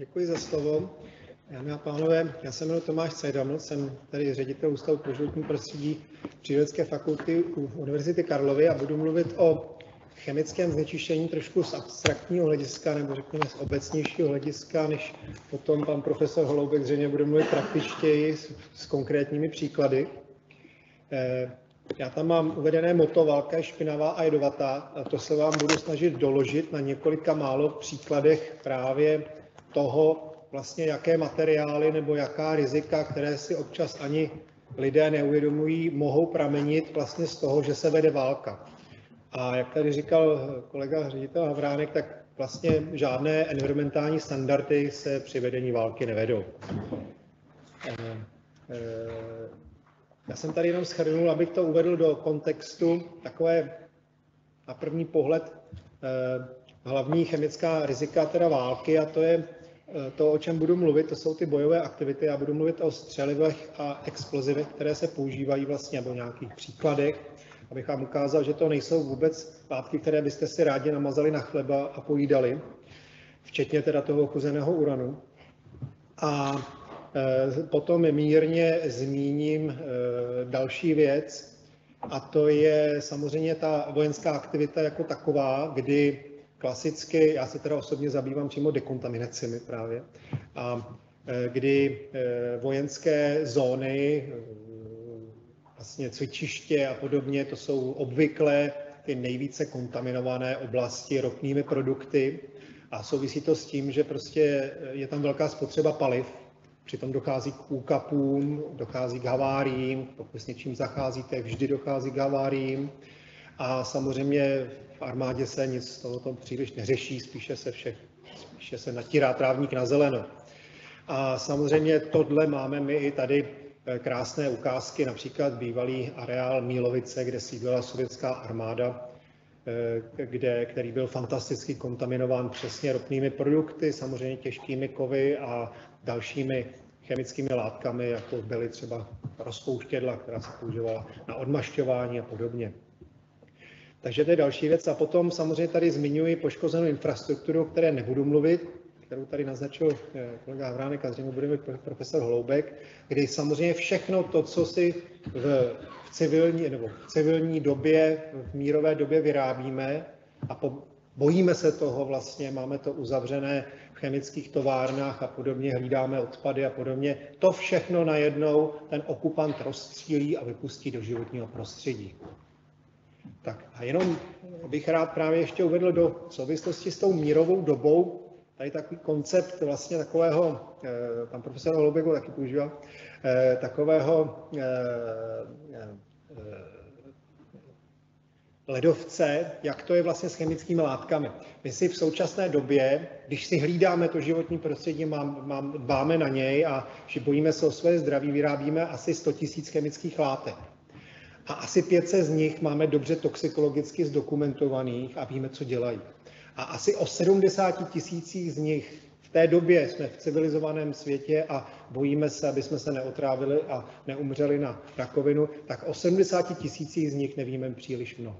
Děkuji za slovo. Dámy a pánové, já se jmenuji Tomáš Cejdaml, jsem tady ředitel Ústavu pro životní prostředí Přírodovědecké fakulty u Univerzity Karlovy a budu mluvit o chemickém znečištění trošku z abstraktního hlediska, nebo řekněme z obecnějšího hlediska, než potom pan profesor Holoubek zřejmě bude mluvit praktičtěji s, s konkrétními příklady. Eh, já tam mám uvedené moto válka je špinavá a jedovatá a to se vám budu snažit doložit na několika málo příkladech právě toho, vlastně jaké materiály nebo jaká rizika, které si občas ani lidé neuvědomují, mohou pramenit vlastně z toho, že se vede válka. A jak tady říkal kolega ředitel Havránek, tak vlastně žádné environmentální standardy se při vedení války nevedou. Eh, eh, já jsem tady jenom schrnul, abych to uvedl do kontextu takové na první pohled eh, hlavní chemická rizika teda války a to je to, o čem budu mluvit, to jsou ty bojové aktivity. Já budu mluvit o střelivech a explozivech, které se používají vlastně, nebo nějakých příkladech, abych vám ukázal, že to nejsou vůbec látky, které byste si rádi namazali na chleba a pojídali, včetně teda toho ochuzeného uranu. A e, potom mírně zmíním e, další věc, a to je samozřejmě ta vojenská aktivita jako taková, kdy klasicky, já se teda osobně zabývám přímo dekontaminacemi právě, a e, kdy vojenské zóny vlastně cvičiště a podobně, to jsou obvykle ty nejvíce kontaminované oblasti ropnými produkty. A souvisí to s tím, že prostě je tam velká spotřeba paliv, přitom dochází k úkapům, dochází k haváriím, pokud s něčím zacházíte, vždy dochází k haváriím a samozřejmě v armádě se nic z tohoto příliš neřeší, spíše se, vše, spíše se natírá trávník na zeleno. A samozřejmě tohle máme my i tady Eh, krásné ukázky, například bývalý areál Mílovice, kde sídlila sovětská armáda, eh, kde, který byl fantasticky kontaminován přesně ropnými produkty, samozřejmě těžkými kovy a dalšími chemickými látkami, jako byly třeba rozpouštědla, která se používala na odmašťování a podobně. Takže to je další věc. A potom samozřejmě tady zmiňuji poškozenou infrastrukturu, o které nebudu mluvit, kterou tady naznačil eh, kolega Havránek a zřejmě bude mít profesor Hloubek, kdy samozřejmě všechno to, co si v, v civilní nebo v civilní době, v mírové době vyrábíme a po, bojíme se toho vlastně, máme to uzavřené v chemických továrnách a podobně, hlídáme odpady a podobně. To všechno najednou ten okupant rozstřílí a vypustí do životního prostředí. Tak a jenom bych rád právě ještě uvedl do souvislosti s tou mírovou dobou, tady takový koncept vlastně takového, eh, pan profesor Holoubek ho taky používá, eh, takového eh, ledovce, jak to je vlastně s chemickými látkami. My si v současné době, když si hlídáme to životní prostředí, mám, mám, dbáme na něj a že bojíme se o své zdraví, vyrábíme asi 100 000 chemických látek. A asi 500 z nich máme dobře toxikologicky zdokumentovaných a víme, co dělají a asi o 70 tisících z nich v té době jsme v civilizovaném světě a bojíme se, aby jsme se neotrávili a neumřeli na rakovinu, tak o 70 tisících z nich nevíme příliš mnoho.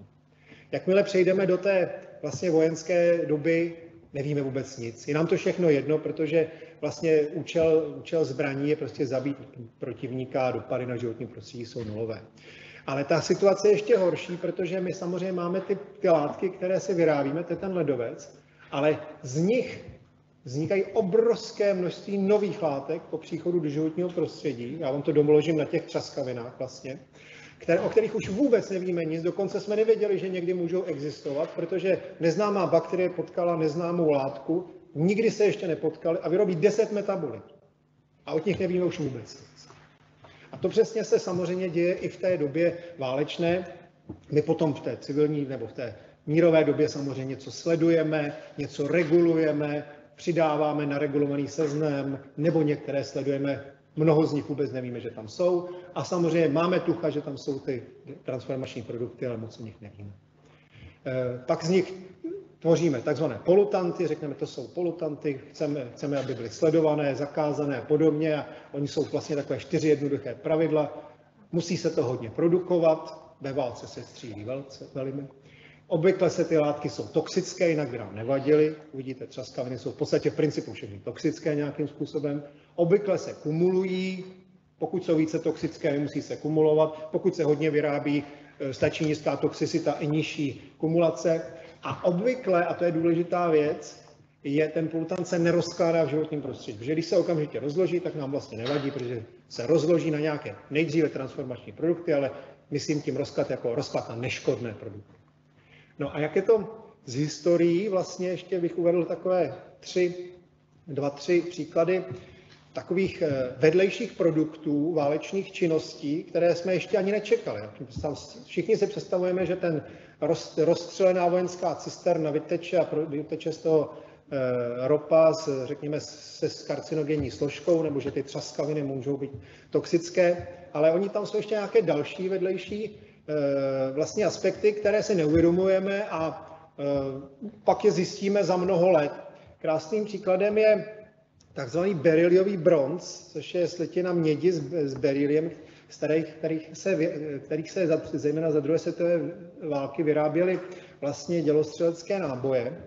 Jakmile přejdeme do té vlastně vojenské doby, nevíme vůbec nic. Je nám to všechno jedno, protože vlastně účel, účel zbraní je prostě zabít protivníka a dopady na životní prostředí jsou nulové. Ale ta situace je ještě horší, protože my samozřejmě máme ty, ty látky, které si vyrábíme, to je ten ledovec, ale z nich vznikají obrovské množství nových látek po příchodu do životního prostředí. Já vám to domložím na těch třaskavinách vlastně, které, o kterých už vůbec nevíme nic, dokonce jsme nevěděli, že někdy můžou existovat, protože neznámá bakterie potkala neznámou látku, nikdy se ještě nepotkali a vyrobí 10 metabolitů. A od nich nevíme už vůbec nic. To přesně se samozřejmě děje i v té době válečné. My potom v té civilní nebo v té mírové době samozřejmě něco sledujeme, něco regulujeme, přidáváme na regulovaný seznam, nebo některé sledujeme, mnoho z nich vůbec nevíme, že tam jsou. A samozřejmě máme tucha, že tam jsou ty transformační produkty, ale moc o nich nevíme. Pak z nich tvoříme takzvané polutanty, řekneme, to jsou polutanty, chceme, chceme, aby byly sledované, zakázané a podobně. A oni jsou vlastně takové čtyři jednoduché pravidla. Musí se to hodně produkovat, ve válce se střílí velce, velmi. Obvykle se ty látky jsou toxické, jinak by nám nevadily. Uvidíte, třaskaviny jsou v podstatě v principu všechny toxické nějakým způsobem. Obvykle se kumulují, pokud jsou více toxické, nemusí se kumulovat. Pokud se hodně vyrábí, e, stačí nízká toxicita i nižší kumulace. A obvykle, a to je důležitá věc, je ten polutant se nerozkládá v životním prostředí. Protože když se okamžitě rozloží, tak nám vlastně nevadí, protože se rozloží na nějaké nejdříve transformační produkty, ale myslím tím rozklad jako rozklad na neškodné produkty. No a jak je to z historií, vlastně ještě bych uvedl takové tři, dva, tři příklady takových eh, vedlejších produktů válečných činností, které jsme ještě ani nečekali. Všichni si představujeme, že ten rozstřelená vojenská cisterna vyteče a vyteče z toho eh, ropa, s, řekněme, se s karcinogenní složkou, nebo že ty třaskaviny můžou být toxické, ale oni tam jsou ještě nějaké další vedlejší eh, vlastně aspekty, které si neuvědomujeme a pak je zjistíme za mnoho let. Krásným příkladem je takzvaný beryliový bronz, což je slitina mědi s, beryliem, z kterých, kterých, se, kterých se za, zejména za druhé světové války vyráběly vlastně dělostřelecké náboje.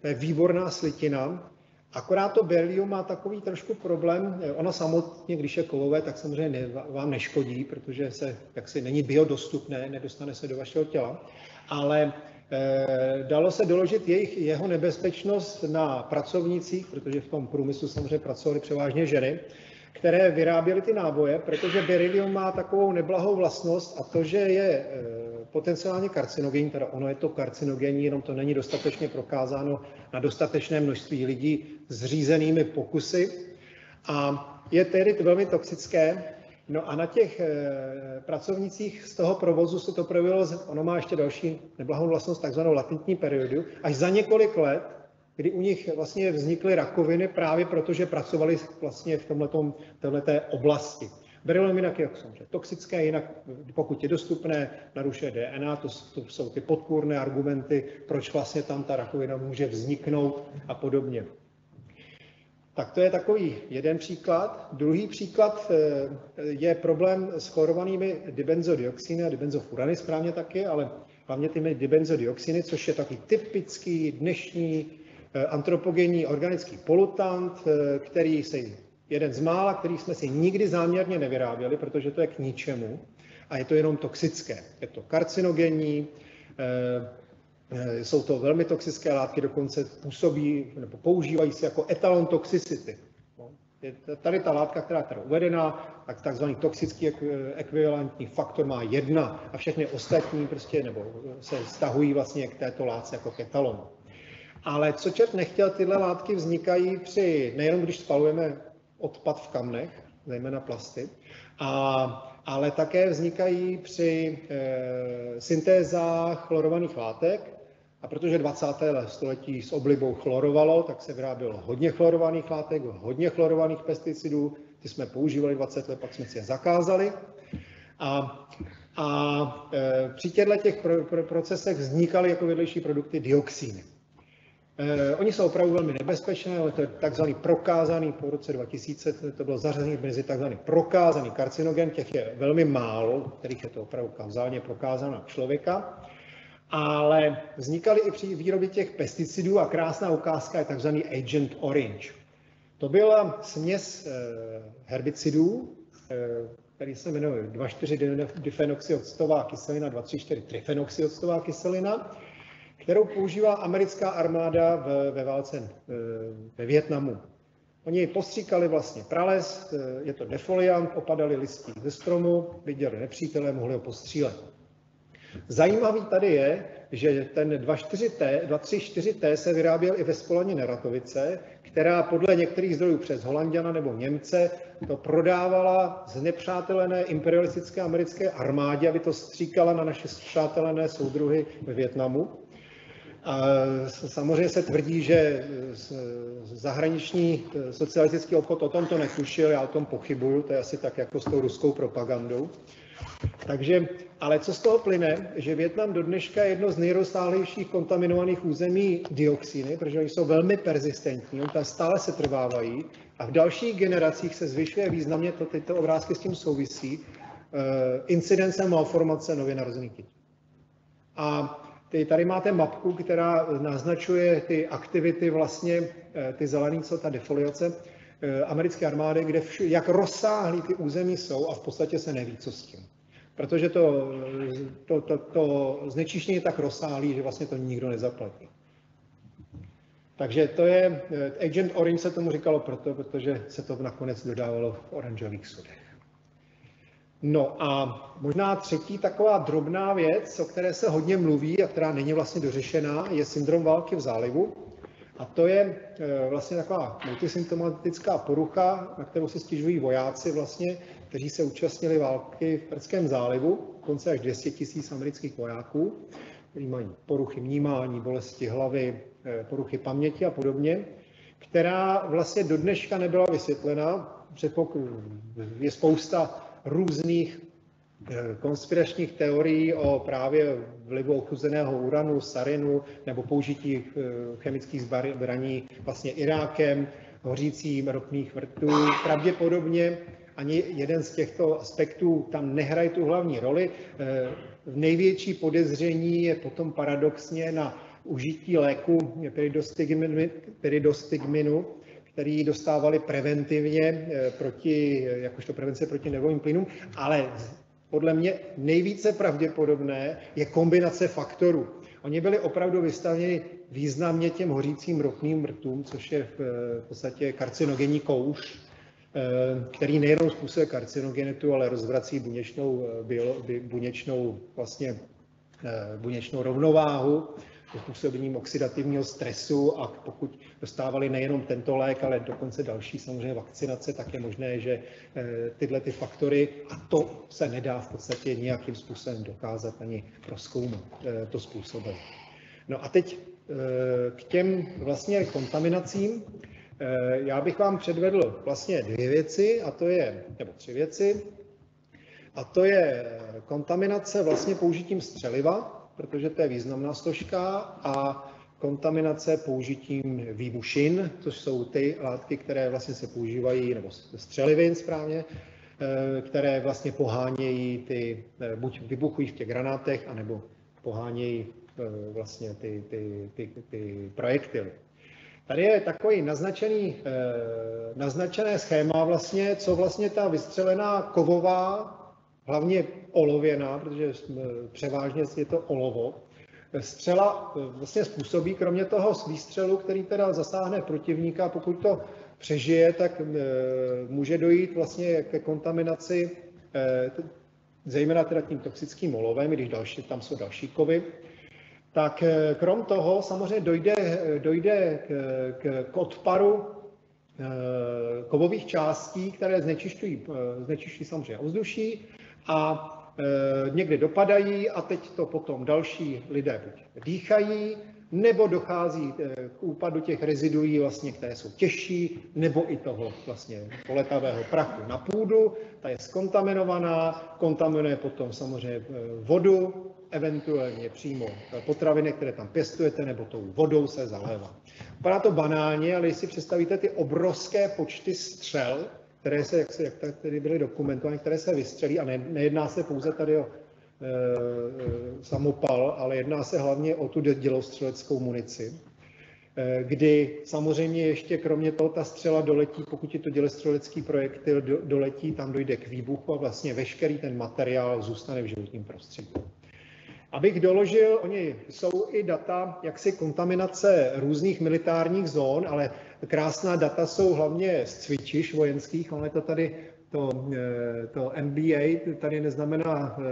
To je výborná slitina, Akorát to berylium má takový trošku problém. Ono samotně, když je kovové, tak samozřejmě ne, vám neškodí, protože se jaksi není biodostupné, nedostane se do vašeho těla. Ale dalo se doložit jejich, jeho nebezpečnost na pracovnicích, protože v tom průmyslu samozřejmě pracovaly převážně ženy, které vyráběly ty náboje, protože berylium má takovou neblahou vlastnost a to, že je eh, potenciálně karcinogenní, teda ono je to karcinogenní, jenom to není dostatečně prokázáno na dostatečné množství lidí s řízenými pokusy. A je tedy velmi toxické No a na těch e, pracovnicích z toho provozu se to projevilo, ono má ještě další neblahou vlastnost, takzvanou latentní periodu, až za několik let, kdy u nich vlastně vznikly rakoviny právě proto, že pracovali vlastně v této oblasti. Berylium jinak je samozřejmě toxické, jinak pokud je dostupné, narušuje DNA, to, to jsou ty podpůrné argumenty, proč vlastně tam ta rakovina může vzniknout a podobně. Tak to je takový jeden příklad. Druhý příklad eh, je problém s chlorovanými dibenzodioxiny a dibenzofurany správně taky, ale hlavně těmi dibenzodioxiny, což je takový typický dnešní eh, antropogenní organický polutant, eh, který se jeden z mála, který jsme si nikdy záměrně nevyráběli, protože to je k ničemu a je to jenom toxické. Je to karcinogenní, jsou to velmi toxické látky, dokonce působí nebo používají se jako etalon toxicity. No, tady ta látka, která je tady uvedená, tak takzvaný toxický ekvivalentní faktor má jedna a všechny ostatní prostě nebo se stahují vlastně k této látce jako k etalonu. Ale co čert nechtěl, tyhle látky vznikají při, nejenom když spalujeme odpad v kamnech, zejména plasty, a, ale také vznikají při e, syntézách chlorovaných látek, a protože 20. století s oblibou chlorovalo, tak se vyrábělo hodně chlorovaných látek, hodně chlorovaných pesticidů. Ty jsme používali 20 let, pak jsme si je zakázali. A, a e, při těchto těch pro, pro, procesech vznikaly jako vedlejší produkty dioxíny. E, oni jsou opravdu velmi nebezpečné, ale to je takzvaný prokázaný, po roce 2000 to bylo zařazení mezi takzvaný prokázaný karcinogen, těch je velmi málo, kterých je to opravdu kauzálně prokázáno člověka ale vznikaly i při výrobě těch pesticidů a krásná ukázka je takzvaný Agent Orange. To byla směs eh, herbicidů, eh, který se jmenuje 2,4 difenoxyoctová kyselina, 2,3,4 trifenoxyoctová kyselina, kterou používá americká armáda ve, válce eh, ve Větnamu. Oni postříkali vlastně prales, je to defoliant, opadali listí ze stromu, viděli nepřítele, mohli ho postřílet. Zajímavý tady je, že ten 234T, 234T se vyráběl i ve Spolaně Neratovice, která podle některých zdrojů přes Holanděna nebo Němce to prodávala z nepřátelené imperialistické americké armádě, aby to stříkala na naše přátelené soudruhy ve Větnamu. A samozřejmě se tvrdí, že zahraniční socialistický obchod o tom to netušil, já o tom pochybuju, to je asi tak jako s tou ruskou propagandou. Takže, ale co z toho plyne, že Větnam do dneška je jedno z nejrozsáhlejších kontaminovaných území dioxíny, protože oni jsou velmi persistentní, oni tam stále se trvávají a v dalších generacích se zvyšuje významně, to tyto obrázky s tím souvisí, uh, incidence malformace nově narozených dětí. A ty, tady máte mapku, která naznačuje ty aktivity vlastně, ty zelený, co ta defoliace americké armády, kde vš- jak rozsáhlý ty území jsou a v podstatě se neví, co s tím. Protože to, to, to, to znečištění je tak rozsáhlý, že vlastně to nikdo nezaplatí. Takže to je, Agent Orange se tomu říkalo proto, protože se to nakonec dodávalo v oranžových sudech. No a možná třetí taková drobná věc, o které se hodně mluví a která není vlastně dořešená, je syndrom války v zálivu. A to je eh, vlastně taková multisymptomatická porucha, na kterou se stěžují vojáci vlastně, kteří se účastnili války v Perském zálivu, konce až 200 tisíc amerických vojáků, kteří mají poruchy vnímání, bolesti hlavy, eh, poruchy paměti a podobně, která vlastně do dneška nebyla vysvětlena. Je spousta různých eh, konspiračních teorií o právě vlivu ochuzeného uranu, sarinu nebo použití eh, chemických zbraní vlastně Irákem, hořícím ropných vrtů. Pravděpodobně ani jeden z těchto aspektů tam nehraje tu hlavní roli. Eh, největší podezření je potom paradoxně na užití léku peridostigminu, který dostávali preventivně eh, proti, jakožto prevence proti nervovým plynům, ale podle mě nejvíce pravděpodobné je kombinace faktorů. Oni byli opravdu vystavěni významně těm hořícím ropným vrtům, což je v, v podstatě karcinogenní kouř, eh, který nejenom způsobuje karcinogenitu, ale rozvrací buněčnou, eh, buněčnou, vlastně, buněčnou rovnováhu způsobením oxidativního stresu a pokud dostávali nejenom tento lék, ale dokonce další samozřejmě vakcinace, tak je možné, že eh, tyhle ty faktory, a to se nedá v podstatě nějakým způsobem dokázat ani proskoumat, eh, to způsobem. No a teď eh, k těm vlastně kontaminacím. Já bych vám předvedl vlastně dvě věci, a to je, nebo tři věci, a to je kontaminace vlastně použitím střeliva, protože to je významná složka, a kontaminace použitím výbušin, což jsou ty látky, které vlastně se používají, nebo střelivin správně, eh, které vlastně pohánějí ty, eh, buď vybuchují v těch granátech, anebo pohánějí eh, vlastně ty, ty, ty, ty projektily. Tady je takový naznačený, naznačené schéma vlastně, co vlastně ta vystřelená kovová hlavně olověná, protože převážně je to olovo. Střela e, vlastně způsobí, kromě toho výstřelu, který teda zasáhne protivníka, pokud to přežije, tak může dojít vlastně ke kontaminaci, zejména teda tím toxickým olovem, když další, tam jsou další kovy. Tak krom toho samozřejmě dojde, dojde k, k, k odparu kovových částí, které znečišťují, znečišťují samozřejmě ovzduší a někde dopadají a teď to potom další lidé buď dýchají, nebo dochází k úpadu těch reziduí, vlastně, které jsou těžší, nebo i toho vlastně poletavého prachu na půdu, ta je skontaminovaná, kontaminuje potom samozřejmě vodu, eventuálně přímo potraviny, které tam pěstujete, nebo tou vodou se zalévá. Vypadá to banálně, ale když si představíte ty obrovské počty střel, které se, jak, se, jak tady byly dokumentovány, které se vystřelí a ne, nejedná se pouze tady o e, samopal, ale jedná se hlavně o tu dělostřeleckou munici, e, kdy samozřejmě ještě kromě toho ta střela doletí, pokud je to dělostřelecký projektil, do, doletí, tam dojde k výbuchu a vlastně veškerý ten materiál zůstane v životním prostředí. Abych doložil, oni jsou i data jaksi kontaminace různých militárních zón, ale krásná data jsou hlavně z cvičiš vojenských, máme to tady to, eh, to MBA tady neznamená eh,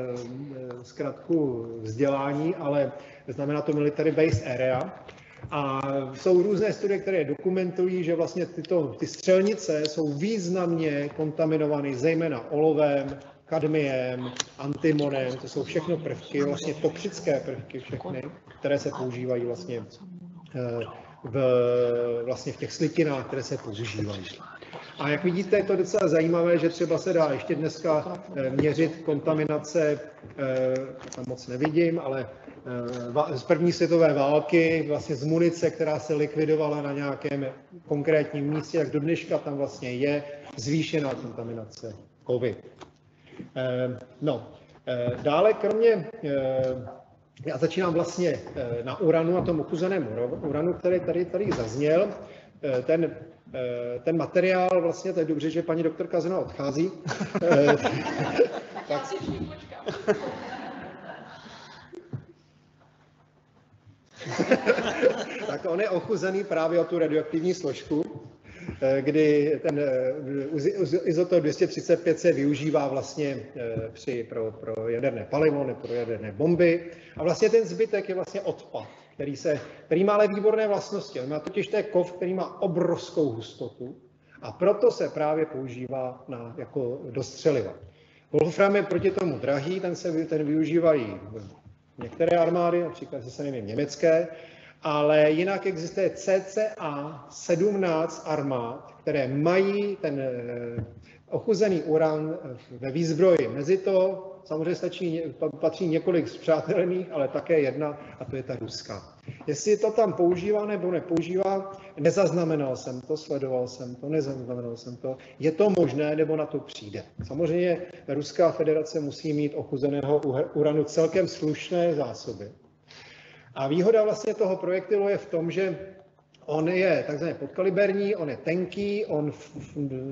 zkrátku vzdělání, ale znamená to Military Base Area. A jsou různé studie, které dokumentují, že vlastně tyto, ty střelnice jsou významně kontaminované zejména olovem, kadmiem, antimonem, to jsou všechno prvky, vlastně toxické prvky všechny, které se používají vlastně eh, v, vlastně v těch slitinách, které se používají. A jak vidíte, je to docela zajímavé, že třeba se dá ještě dneska eh, měřit kontaminace, eh, tam moc nevidím, ale z první světové války, vlastně z munice, která se likvidovala na nějakém konkrétním místě, jak do dneška tam vlastně je zvýšená kontaminace kovy. No, dále kromě já začínám vlastně na uranu, a tom ochuzeném uranu, který tady, tady zazněl. Ten, ten materiál, vlastně, to je dobře, že paní doktorka Zena odchází. tak tak on je ochuzený právě o tu radioaktivní složku, kdy ten eh, izotop 235 se využívá vlastně eh, při, pro, pro jaderné palivo nebo pro jaderné bomby. A vlastně ten zbytek je vlastně odpad, který, se, který má ale výborné vlastnosti. On má totiž to je kov, který má obrovskou hustotu a proto se právě používá na, jako dostřeliva. Wolfram je proti tomu drahý, ten se ten využívají některé armády, například se nevím, německé, ale jinak existuje cca 17 armád, které mají ten eh, ochuzený uran ve výzbroji. Mezi to samozřejmě stačí, patří několik zpřátelených, ale také jedna, a to je ta ruská. Jestli to tam používá nebo nepoužívá, nezaznamenal jsem to, sledoval jsem to, nezaznamenal jsem to. Je to možné, nebo na to přijde. Samozřejmě Ruská federace musí mít ochuzeného uranu celkem slušné zásoby. A výhoda vlastně toho projektilu je v tom, že on je takzvaně podkaliberní, on je tenký, on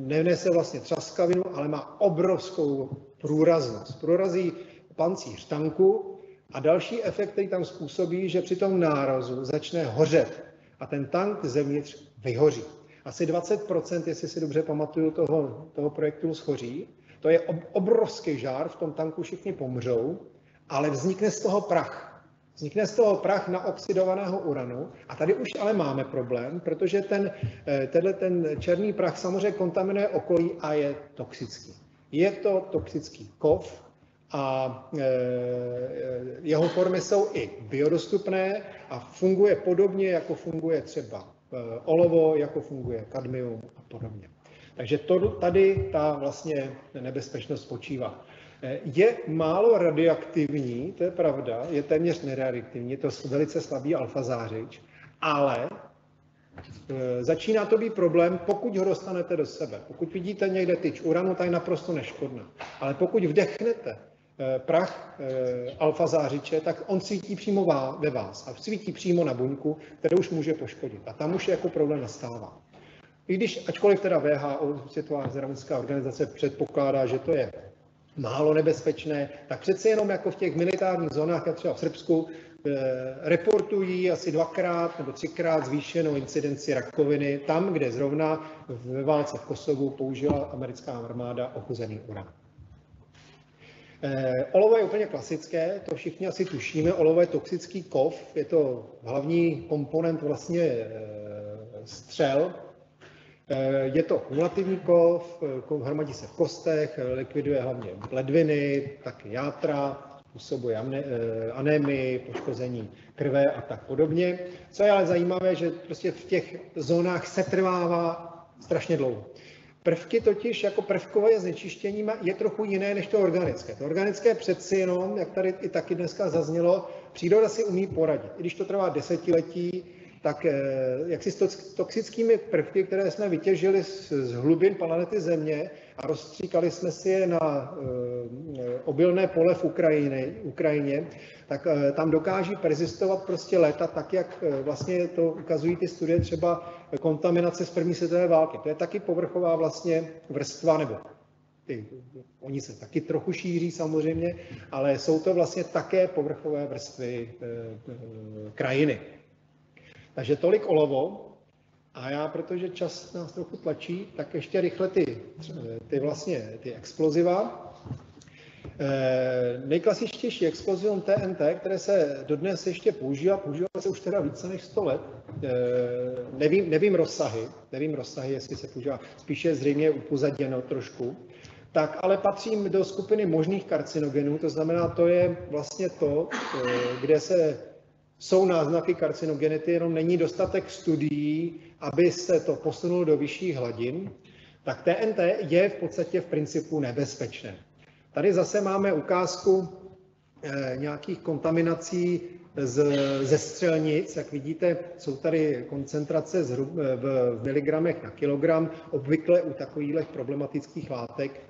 nenese vlastně třaskavinu, ale má obrovskou průraznost. Průrazí pancíř tanku a další efekt, který tam způsobí, že při tom nárazu začne hořet a ten tank zevnitř vyhoří. Asi 20%, jestli si dobře pamatuju, toho, toho projektu schoří. To je obrovský žár, v tom tanku všichni pomřou, ale vznikne z toho prach. Vznikne z toho prach na oxidovaného uranu a tady už ale máme problém, protože ten, eh, tenhle ten černý prach samozřejmě kontaminuje okolí a je toxický. Je to toxický kov a eh, jeho formy jsou i biodostupné a funguje podobně, jako funguje třeba eh, olovo, jako funguje kadmium a podobně. Takže to, tady ta vlastně nebezpečnost spočívá. Eh, je málo radioaktivní, to je pravda, je téměř neradioaktivní, je to velice slabý alfa zářič, ale eh, začíná to být problém, pokud ho dostanete do sebe. Pokud vidíte někde tyč uranu, tak je naprosto neškodná. Ale pokud vdechnete eh, prach alfa zářiče, tak on svítí přímo ve vás a svítí přímo na buňku, které už může poškodit. A tam už jako problém nastává. I když, ačkoliv teda VHO, Světová zdravotnická organizace, předpokládá, že to je málo nebezpečné, tak přece jenom jako v těch militárních zónách, jako třeba v Srbsku, eh, reportují asi dvakrát nebo třikrát zvýšenou incidenci rakoviny tam, kde zrovna ve válce v Kosovu použila americká armáda ochuzený uran. Eh, olovo je úplně klasické, to všichni asi tušíme. Olovo je toxický kov, je to hlavní komponent vlastně eh, střel, je to kumulativní kov, eh, hromadí se v kostech, eh, likviduje hlavně ledviny, taky játra, způsobuje anémii, poškození krve a tak podobně. Co je ale zajímavé, že prostě v těch zónách se trvává strašně dlouho. Prvky totiž jako prvkové znečištění je trochu jiné než to organické. To organické přeci jenom, jak tady i taky dneska zaznělo, příroda si umí poradit. I když to trvá desetiletí, tak eh, jak si s toxickými prvky, které jsme vytěžili z, z hlubin planety Země a rozstříkali jsme si je na e, obilné pole v Ukrajině, Ukrajině tak e, tam dokáží persistovat prostě léta tak, jak vlastně to ukazují ty studie třeba kontaminace z první světové války. To je taky povrchová vlastně vrstva, nebo ty, oni se taky trochu šíří samozřejmě, ale jsou to vlastně také povrchové vrstvy e, e, krajiny. Takže tolik olovo. A já, protože čas nás trochu tlačí, tak ještě rychle ty, ty vlastně ty exploziva. E, nejklasičtější explozion TNT, které se dodnes ještě používá, používá se už teda více než 100 let. E, nevím, nevím rozsahy, nevím rozsahy, jestli se používá, spíše zřejmě upozaděno trošku. Tak ale patřím do skupiny možných karcinogenů, to znamená, to je vlastně to, e, kde se jsou náznaky karcinogenity, jenom není dostatek studií, aby se to posunulo do vyšších hladin, tak TNT je v podstatě v principu nebezpečné. Tady zase máme ukázku eh, nějakých kontaminací z, ze střelnic. Jak vidíte, jsou tady koncentrace zhrub, eh, v, v miligramech na kilogram. Obvykle u takových problematických látek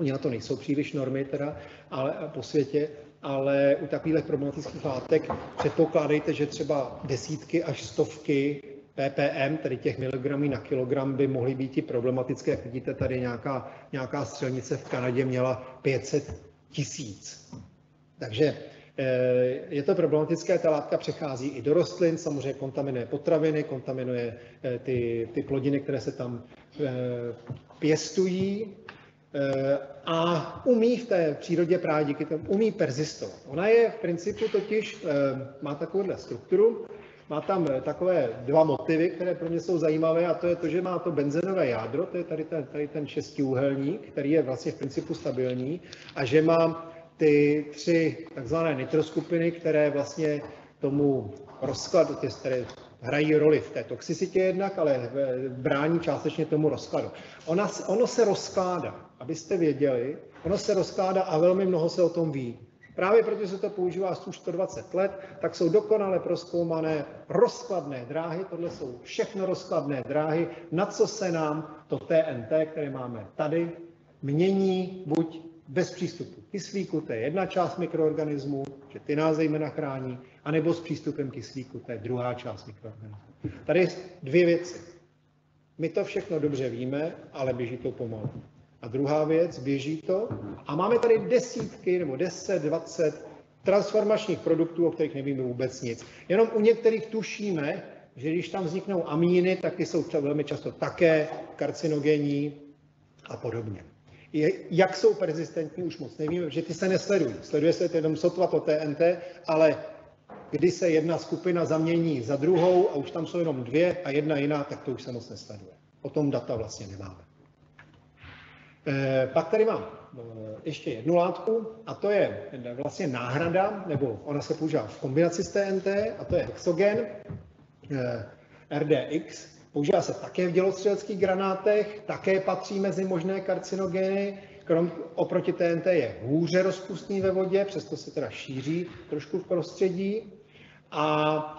Oni na to nejsou příliš normy teda, ale po světě, ale u takových problematických látek předpokládejte, že třeba desítky až stovky ppm, tedy těch miligramů na kilogram, by mohly být i problematické. Jak vidíte, tady nějaká, nějaká střelnice v Kanadě měla 500 tisíc. Takže Eh, je to problematické, ta látka přechází i do rostlin, samozřejmě kontaminuje potraviny, kontaminuje eh, ty, ty plodiny, které se tam eh, pěstují a umí v té přírodě právě díky tomu, umí persistovat. Ona je v principu totiž, má takovouhle strukturu, má tam takové dva motivy, které pro mě jsou zajímavé, a to je to, že má to benzenové jádro, to je tady ten, tady ten šestiúhelník, který je vlastně v principu stabilní, a že má ty tři takzvané nitroskupiny, které vlastně tomu rozkladu, ty, které hrají roli v té toxicitě jednak, ale brání částečně tomu rozkladu. Ona, ono se rozkládá, abyste věděli, ono se rozkládá a velmi mnoho se o tom ví. Právě protože se to používá už 120 let, tak jsou dokonale proskoumané rozkladné dráhy, tohle jsou všechno rozkladné dráhy, na co se nám to TNT, které máme tady, mění buď bez přístupu kyslíku, to je jedna část mikroorganismů, že ty nás zejména chrání, anebo s přístupem kyslíku, to je druhá část mikroorganismů. Tady dvě věci. My to všechno dobře víme, ale běží to pomalu. A druhá věc, běží to a máme tady desítky nebo 10, 20 transformačních produktů, o kterých nevíme vůbec nic. Jenom u některých tušíme, že když tam vzniknou amíny, tak ty jsou velmi často také karcinogenní a podobně jak jsou persistentní, už moc nevím, že ty se nesledují. Sleduje se jenom sotva to TNT, ale kdy se jedna skupina zamění za druhou a už tam jsou jenom dvě a jedna jiná, tak to už se moc nesleduje. O tom data vlastně nemáme. E, pak tady mám e, ještě jednu látku a to je vlastně náhrada, nebo ona se používá v kombinaci s TNT a to je hexogen, e, RDX, Používá se také v dělostřeleckých granátech, také patří mezi možné karcinogény, krom, oproti TNT je hůře rozpustný ve vodě, přesto se teda šíří trošku v prostředí. A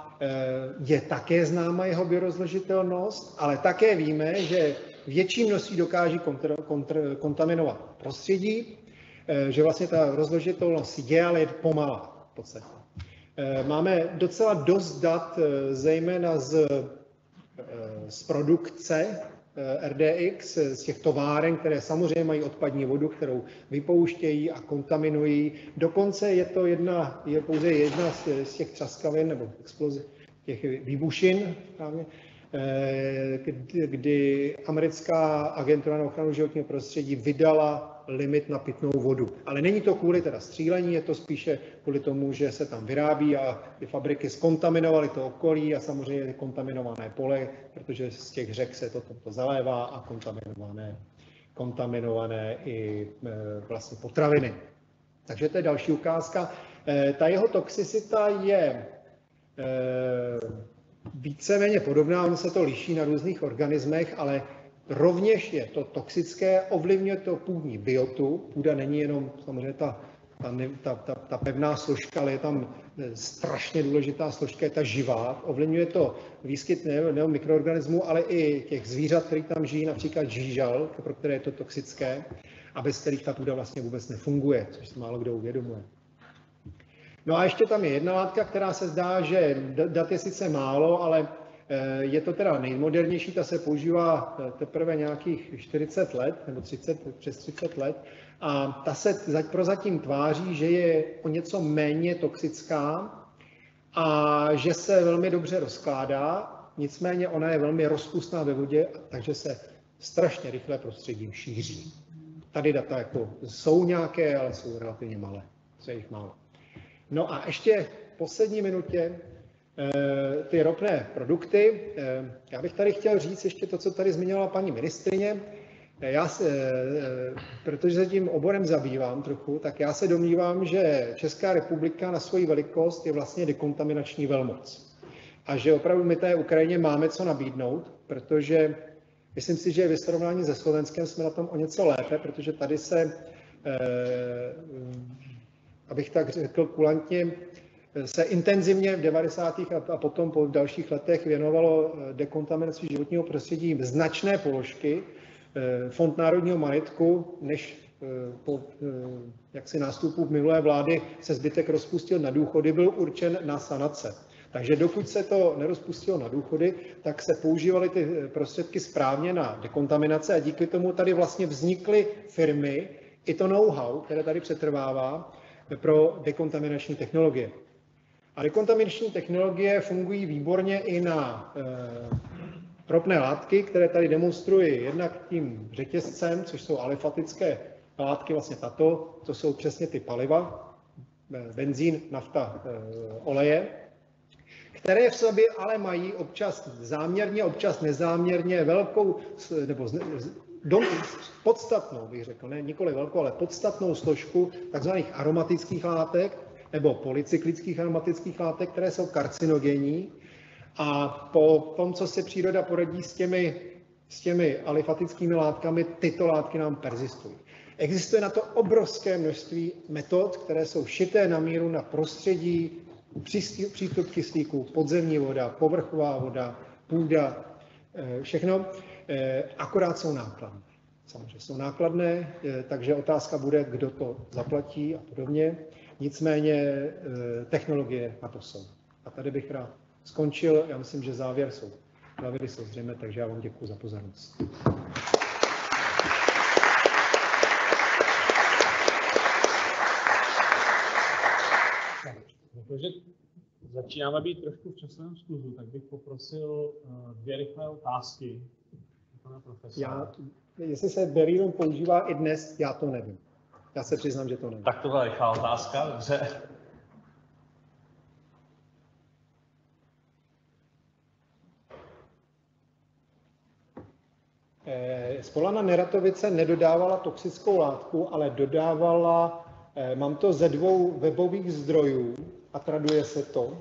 je také známa jeho biorozložitelnost, ale také víme, že větší množství dokáží kontr, kontr, kontaminovat prostředí, e, že vlastně ta rozložitelnost je, ale je pomalá v podstatě. E, máme docela dost dat, zejména z Eh, z produkce eh, RDX, z těch továren, které samozřejmě mají odpadní vodu, kterou vypouštějí a kontaminují. Dokonce je to jedna, je pouze jedna z těch třaskavin nebo explozi, těch výbušin, právě, eh, kdy americká agentura na ochranu životního prostředí vydala limit na pitnou vodu. Ale není to kvůli teda střílení, je to spíše kvůli tomu, že se tam vyrábí a ty fabriky skontaminovaly to okolí a samozřejmě kontaminované pole, protože z těch řek se to tomto zalévá a kontaminované, kontaminované i e, vlastně potraviny. Takže to je další ukázka. E, ta jeho toxicita je víceméně podobná, ono se to liší na různých organismech, ale Rovněž je to toxické, ovlivňuje to půdní biotu. Půda není jenom samozřejmě ta, ta, ta, ta, ta pevná složka, ale je tam eh, strašně důležitá složka, je ta živá. Ovlivňuje to výskyt nejen mikroorganismů, ale i těch zvířat, které tam žijí, například žížal, pro které je to toxické, a bez kterých ta půda vlastně vůbec nefunguje, což se málo kdo uvědomuje. No a ještě tam je jedna látka, která se zdá, že dat je sice málo, ale Eh, je to teda nejmodernější, ta se používá eh, teprve nějakých 40 let, nebo 30, přes 30 let. A ta se prozatím tváří, že je o něco méně toxická a že se velmi dobře rozkládá, nicméně ona je velmi rozpustná ve vodě, takže se strašně rychle prostředím šíří. Tady data jako jsou nějaké, ale jsou relativně malé. Se jich málo. No a ještě v poslední minutě Eh, ty ropné produkty. Eh, já bych tady chtěl říct ještě to, co tady zmiňovala paní ministrině. Eh, já se, protože se tím oborem zabývám trochu, tak já se domnívám, že Česká republika na svoji velikost je vlastně dekontaminační velmoc. A že opravdu my té Ukrajině máme co nabídnout, protože myslím si, že ve srovnání se Slovenskem jsme na tom o něco lépe, protože tady se, abych tak řekl kulantně, se intenzivně v 90. a potom po dalších letech věnovalo eh, dekontaminaci životního prostředí značné položky, eh, Fond národního majetku, než po jaksi nástupu minulé vlády se zbytek rozpustil na důchody, byl určen na sanace. Takže dokud se to nerozpustilo na důchody, tak se používaly ty prostředky správně na dekontaminace a díky tomu tady vlastně vznikly firmy, i to know-how, které tady přetrvává, pro dekontaminační technologie. A dekontaminační technologie fungují výborně i na e, ropné látky, které tady demonstruji jednak tím řetězcem, což jsou alifatické látky, vlastně tato, to jsou přesně ty paliva, benzín, nafta, e, oleje, které v sobě ale mají občas záměrně, občas nezáměrně velkou, nebo podstatnou, bych řekl, ne nikoli velkou, ale podstatnou složku tzv. aromatických látek nebo polycyklických aromatických látek, které jsou karcinogenní. A po tom, co se příroda poradí s těmi, s těmi alifatickými látkami, tyto látky nám persistují. Existuje na to obrovské množství metod, které jsou šité na míru na prostředí, přístup kyslíku, podzemní voda, povrchová voda, půda, eh, všechno, akorát jsou nákladné. Samozřejmě jsou nákladné, eh, takže otázka bude, kdo to zaplatí a podobně. Nicméně technologie na to jsou. A tady bych rád skončil. Já myslím, že závěr jsou. Závěry jsou zřejmé, takže já vám děkuji za pozornost. Protože začínáme být trošku v časovém skluzu, tak bych poprosil dvě rychlé otázky pana profesora. Já, jestli se Beryllium používá i dnes, já to nevím. Já se přiznám, že to nevím. Tak to byla rychlá otázka, dobře. Eh, Spolana Neratovice nedodávala toxickou látku, ale dodávala, eh, mám to ze dvou webových zdrojů, a traduje se to,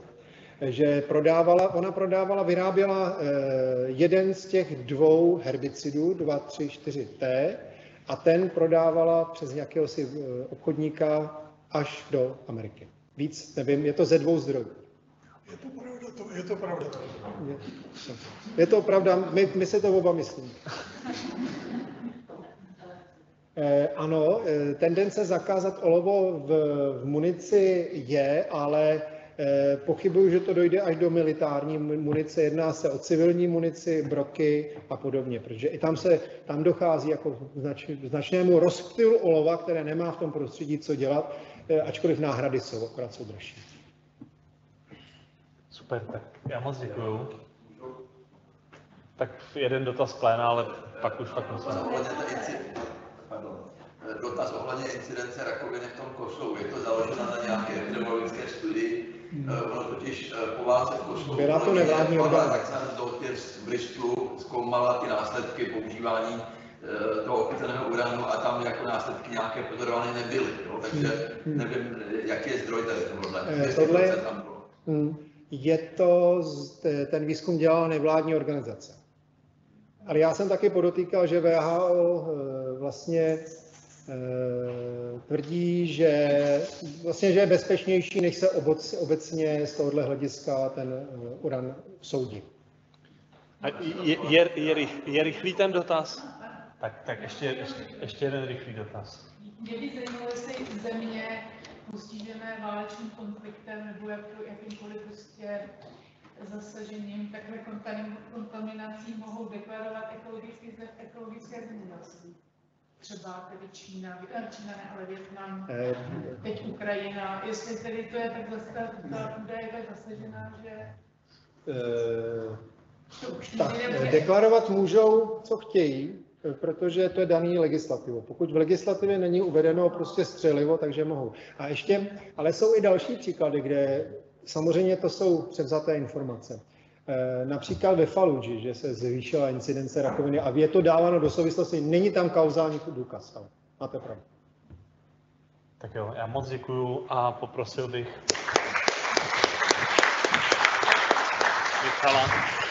že prodávala, ona prodávala, vyráběla eh, jeden z těch dvou herbicidů, 2, 3, 4 T, a ten prodávala přes nějakého si eh, obchodníka až do Ameriky. Víc nevím, je to ze dvou zdrojů. Je to pravda, to, je to pravda. To. Je, je to pravda, my, my se to oba myslíme. Eh, ano, eh, tendence zakázat olovo v, v munici je, ale pochybuju, že to dojde až do militární munice. Jedná se o civilní munici, broky a podobně, protože i tam se tam dochází jako znač, značnému rozptylu olova, které nemá v tom prostředí co dělat, ačkoliv náhrady jsou, akorát jsou dražší. Super, tak já moc děkuju. Tak jeden dotaz pléna, ale pak už fakt musím dotaz ohledně incidence rakoviny v tom Kosovu. Je to založeno na nějaké epidemiologické studii. Hmm. Eh, ono totiž eh, po válce v Kosovu byla to nevládní organizace. Doktor z Bristolu zkoumala ty následky používání eh, toho ochyceného uranu a tam jako následky nějaké pozorované nebyly. Jo? Takže hmm. Hmm. nevím, jaký je zdroj tady tohle. Tohle je to, ten výzkum dělala nevládní organizace. Ale já jsem taky podotýkal, že VHO vlastně tvrdí, že, vlastně, že je bezpečnější, než se oboc, obecně z tohohle hlediska ten eh, uran soudí. A je, je, je, je rychlý ten dotaz? Tak, tak ještě, ještě, ještě jeden rychlý dotaz. Mě by zajímalo, jestli země postižené válečným konfliktem nebo jak, jakýmkoliv prostě zasažením takové kontaminací mohou deklarovat ekologické, ekologické zemědělství třeba tedy Čína, Čína ne, ale Větnam, eh, teď Ukrajina, jestli tedy to je takhle, ta, údaje je tak zasažená, že... Eh, tak, deklarovat můžou, co chtějí, protože to je daný legislativou. Pokud v legislativě není uvedeno prostě střelivo, takže mohou. A ještě, ale jsou i další příklady, kde samozřejmě to jsou převzaté informace. Eh, například ve Faluji, že se zvýšila incidence rakoviny a je to dáváno do souvislosti, není tam kauzální důkaz, ale máte pravdu. Tak jo, já moc děkuju a poprosil bych Michala.